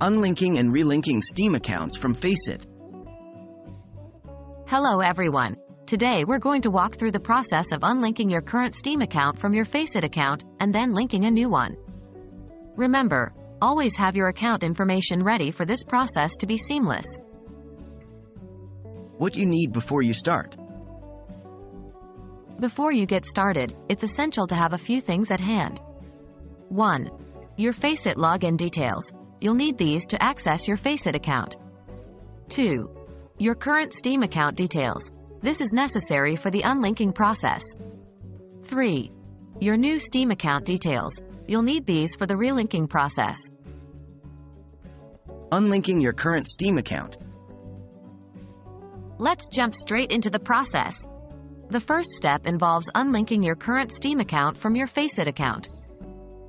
Unlinking and relinking Steam accounts from Faceit. Hello everyone. Today we're going to walk through the process of unlinking your current Steam account from your Faceit account and then linking a new one. Remember, always have your account information ready for this process to be seamless. What you need before you start. Before you get started, it's essential to have a few things at hand. 1. Your Faceit login details. You'll need these to access your Faceit account. 2. Your current Steam account details. This is necessary for the unlinking process. 3. Your new Steam account details. You'll need these for the relinking process. Unlinking your current Steam account. Let's jump straight into the process. The first step involves unlinking your current Steam account from your Faceit account.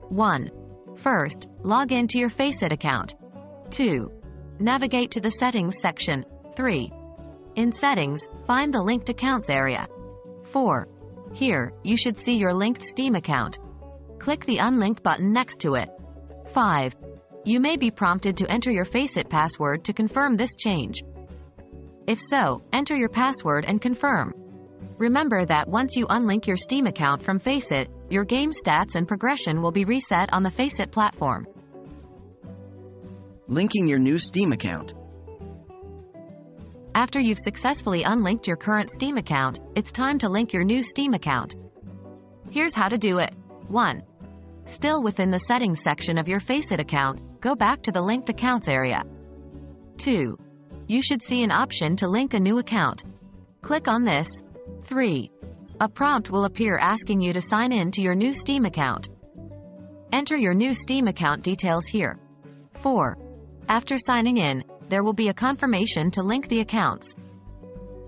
1. First, log in to your Faceit account. 2. Navigate to the Settings section. 3. In Settings, find the Linked Accounts area. 4. Here, you should see your linked Steam account. Click the Unlink button next to it. 5. You may be prompted to enter your Faceit password to confirm this change. If so, enter your password and confirm. Remember that once you unlink your Steam account from Faceit, your game stats and progression will be reset on the Faceit platform. Linking your new Steam account. After you've successfully unlinked your current Steam account, it's time to link your new Steam account. Here's how to do it. 1. Still within the Settings section of your Faceit account, go back to the Linked Accounts area. 2. You should see an option to link a new account. Click on this 3. A prompt will appear asking you to sign in to your new Steam account. Enter your new Steam account details here. 4. After signing in, there will be a confirmation to link the accounts.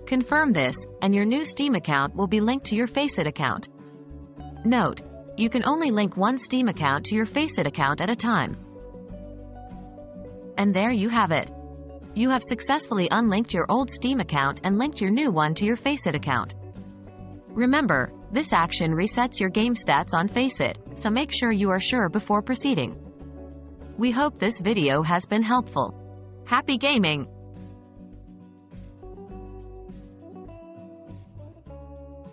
Confirm this, and your new Steam account will be linked to your Faceit account. Note, you can only link one Steam account to your Faceit account at a time. And there you have it. You have successfully unlinked your old Steam account and linked your new one to your Faceit account. Remember, this action resets your game stats on Faceit, so make sure you are sure before proceeding. We hope this video has been helpful. Happy gaming!